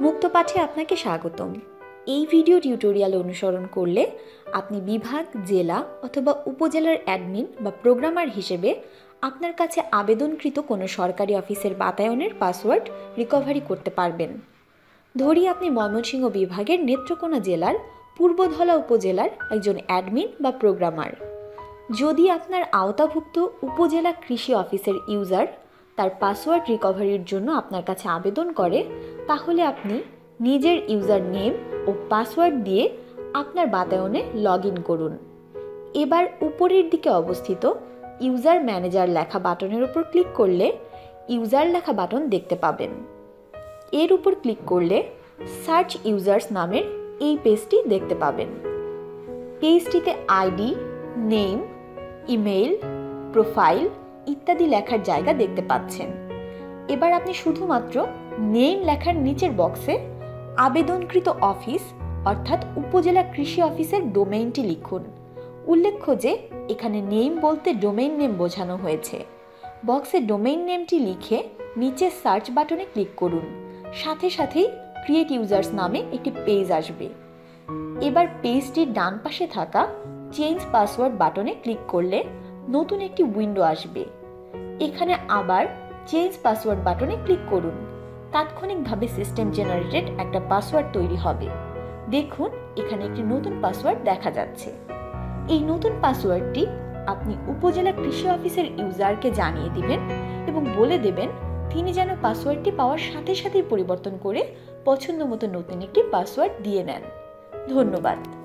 মুক্ত পাঠে আপনাকে স্বাগতম। এই ভিডিও টিউটোরিয়াল অনুসরণ করলে আপনি বিভাগ, জেলা অথবা উপজেলার অ্যাডমিন বা প্রোগ্রামার হিসেবে আপনার কাছে আবেদনকৃত কোনো সরকারি অফিসের বাতায়নের পাসওয়ার্ড রিকভারি করতে পারবেন। ধরি আপনি ময়মনসিংহ বিভাগের নেত্রকোনা জেলার পূর্বধলা উপজেলার একজন অ্যাডমিন বা প্রোগ্রামার। যদি আপনার আওতাভুক্ত উপজেলা কৃষি অফিসের ইউজার তার পাসওয়ার্ড রিকভারির জন্য আপনার কাছে আবেদন করে তাহলে আপনি নিজের ইউজার নেম ও পাসওয়ার্ড দিয়ে আপনার বাতায়নে লগ করুন। এবার উপরের দিকে অবস্থিত ইউজার ম্যানেজার লেখা বাটনের উপর ক্লিক করলে ইউজার লেখা বাটন দেখতে পাবেন। এর উপর ক্লিক করলে সার্চ ইউজার্স নামের এই পেজটি দেখতে পাবেন। পেজটিতে আইডি, নেম, ইমেইল, প্রোফাইল ইত্যাদি লেখার জায়গা দেখতে পাচ্ছেন। এবার আপনি শুধুমাত্র নেম লেখার নিচের বক্সে আবেদনকৃত অফিস অর্থাৎ উপজেলা কৃষি অফিসের ডোমেইনটি লিখুন। উল্লেখ্য যে, এখানে নেম বলতে ডোমেইন নেম বোঝানো হয়েছে। বক্সে ডোমেইন নেমটি লিখে নিচে সার্চ বাটনে ক্লিক করুন। সাথে সাথেই ক্রিয়েট ইউজার্স নামে একটি পেজ আসবে। এবার পেজটির ডান পাশে থাকা চেঞ্জ পাসওয়ার্ড বাটনে ক্লিক করলে নতুন একটি উইন্ডো আসবে। এখানে আবার চেঞ্জ পাসওয়ার্ড বাটনে ক্লিক করুন। তাৎক্ষণিকভাবে সিস্টেম জেনারেটেড একটা পাসওয়ার্ড তৈরি হবে। দেখুন, এখানে একটি নতুন পাসওয়ার্ড দেখা যাচ্ছে। এই নতুন পাসওয়ার্ডটি আপনি উপজেলা কৃষি অফিসের ইউজারকে জানিয়ে দিবেন এবং বলে দেবেন, তিনি যেন পাসওয়ার্ডটি পাওয়ার সাথে সাথেই পরিবর্তন করে পছন্দ মতো নতুন একটি পাসওয়ার্ড দিয়ে নেন। ধন্যবাদ।